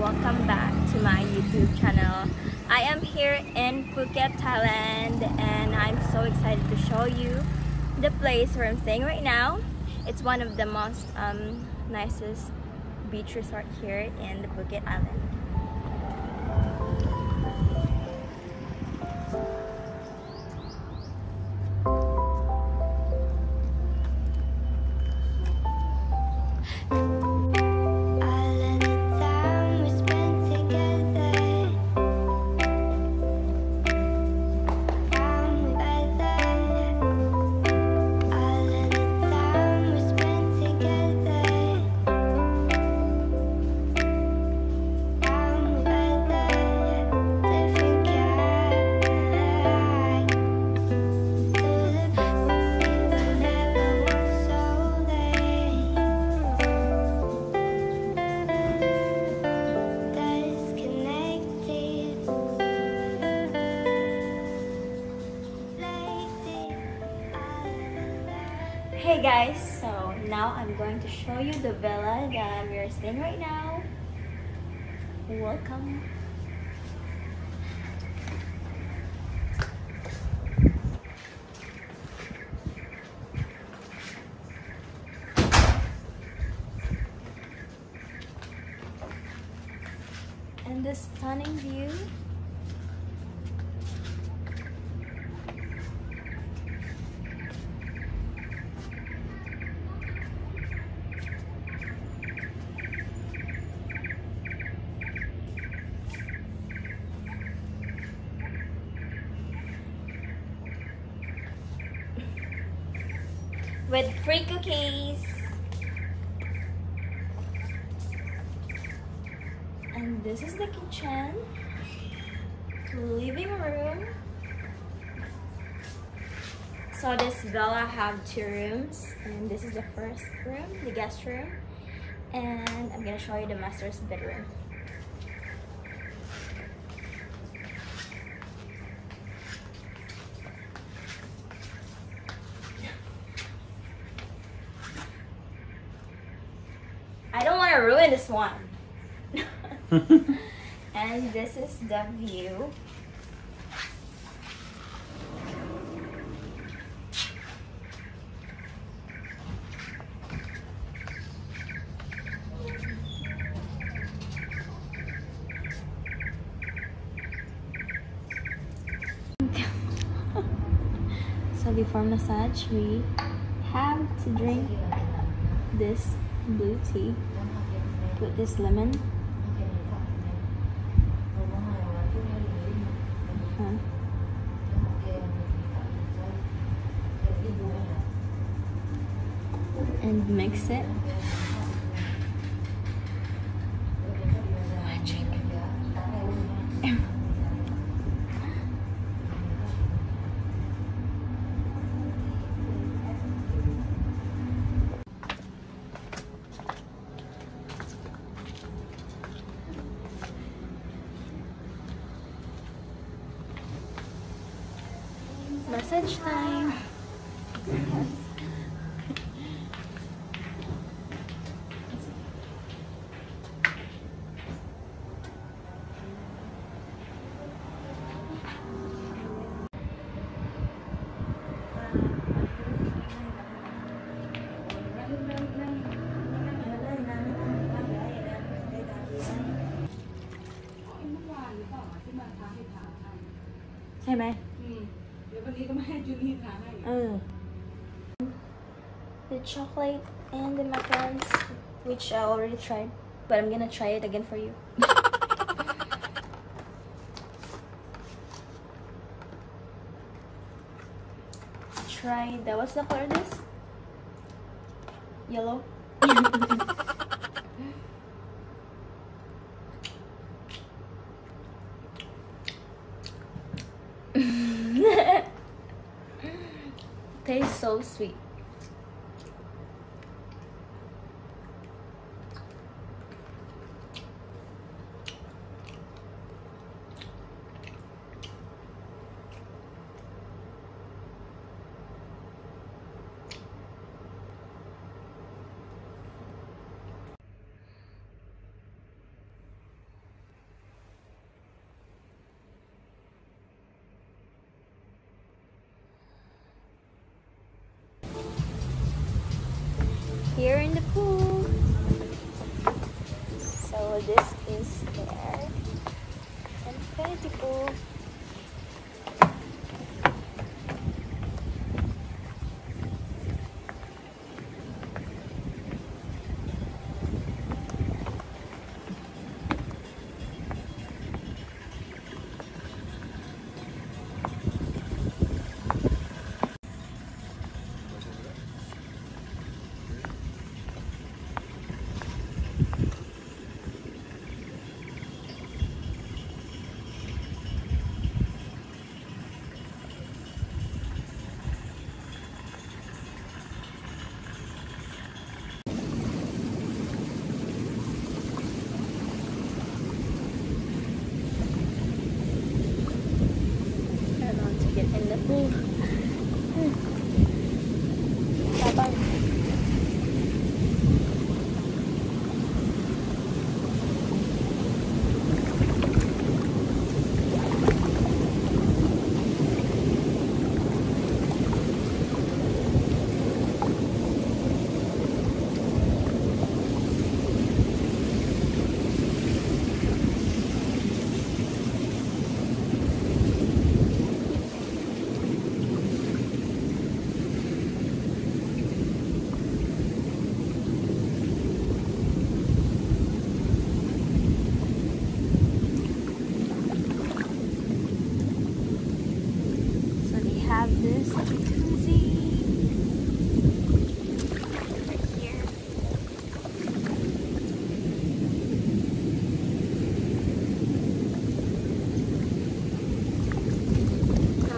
Welcome back to my YouTube channel. I am here in Phuket, Thailand and I'm so excited to show you the place where I'm staying right now. It's one of the most um, nicest beach resort here in the Phuket Island. Show you the villa that we are staying right now. Welcome. And the stunning view. With free cookies. And this is the kitchen, living room. So this villa have two rooms, and this is the first room, the guest room, and I'm gonna show you the master's bedroom. I don't want to ruin this one. and this is the view. so before massage, we have to drink this blue tea with this lemon. Uh, and mix it. The chocolate and the macarons, which I already tried, but I'm gonna try it again for you. try that. What's the color? This yellow. Tastes so sweet. Here in the pool. So this is there. Infinity pool. Hmm.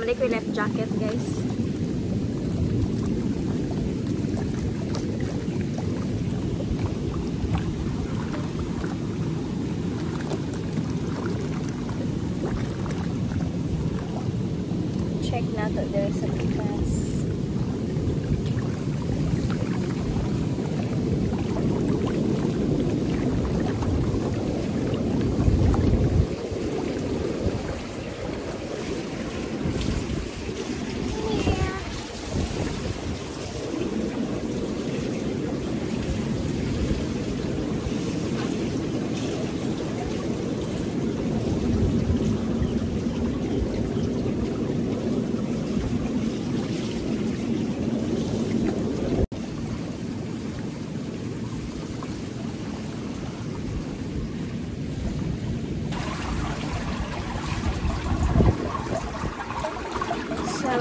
Malikwi life jacket guys.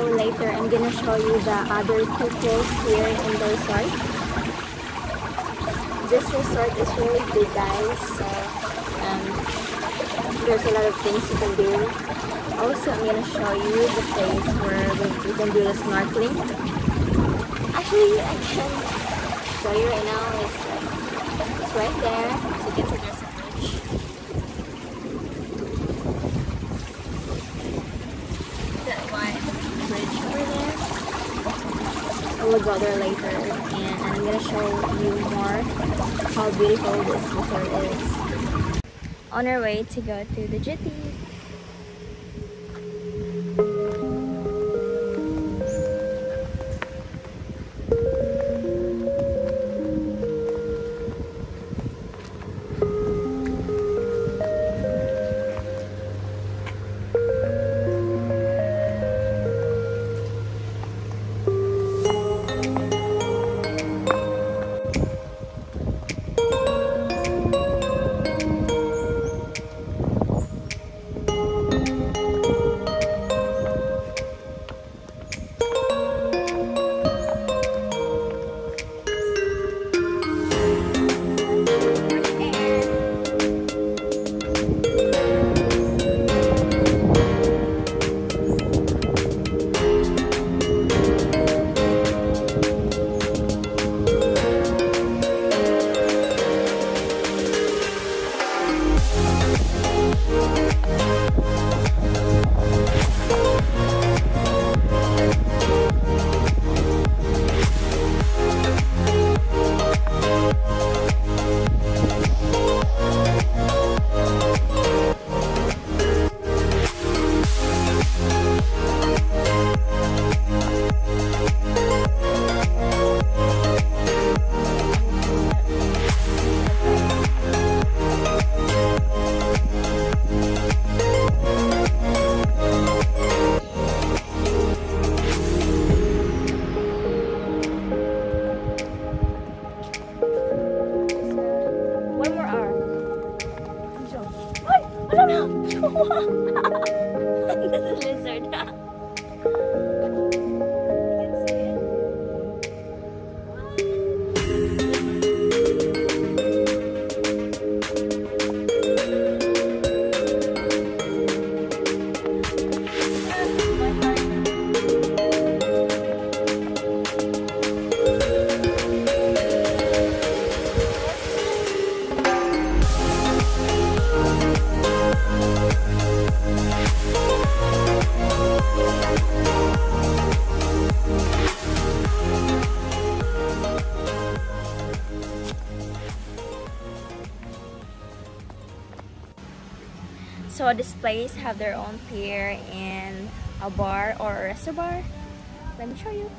Later I'm gonna show you the other two pools here in the resort. This resort is really big guys, so um, there's a lot of things you can do. Also I'm gonna show you the place where we- you can do the snorkeling. Actually I can show you right now, it's, it's right there. So you can see there's a bridge. that white bridge over there. Go there later and I'm gonna show you more how beautiful this resort is. On our way to go to the jetty. I don't know. this is lizard. So this place have their own pier and a bar or a restaurant. Let me show you.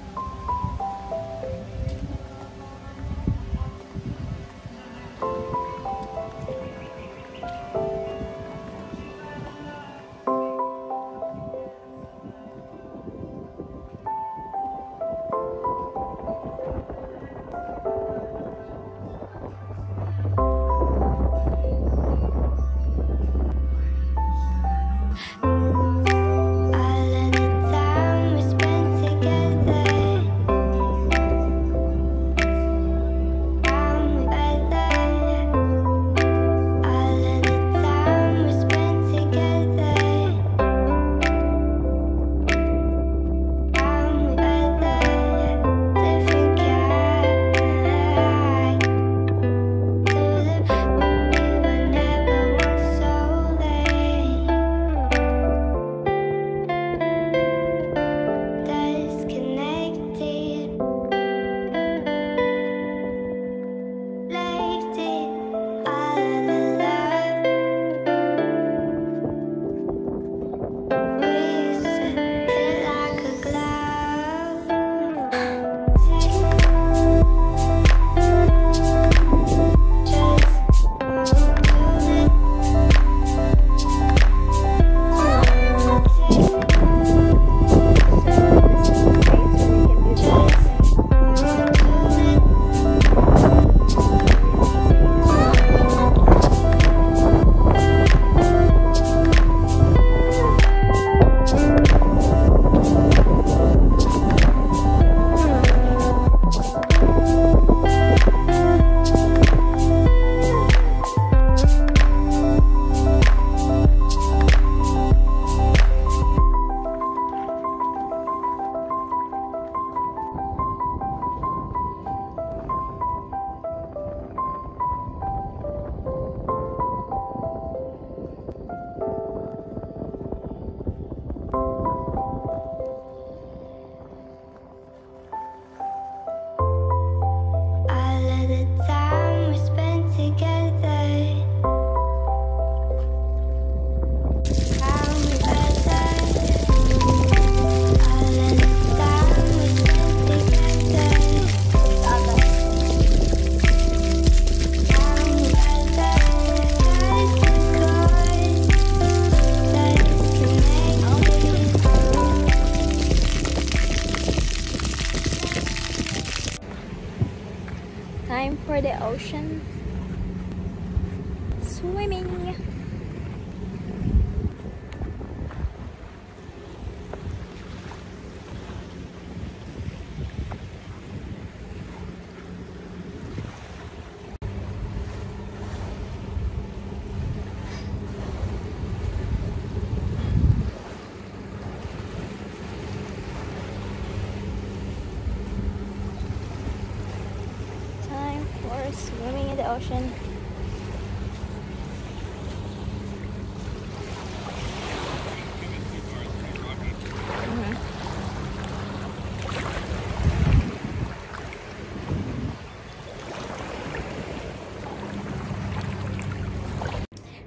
Ocean. Mhm.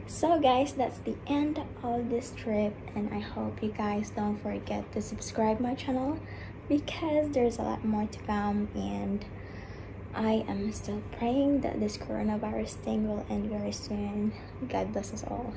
So guys, that's the end of this trip and I hope you guys don't forget to subscribe my channel because there's a lot more to come and I am still praying that this coronavirus thing will end very soon. God bless us all.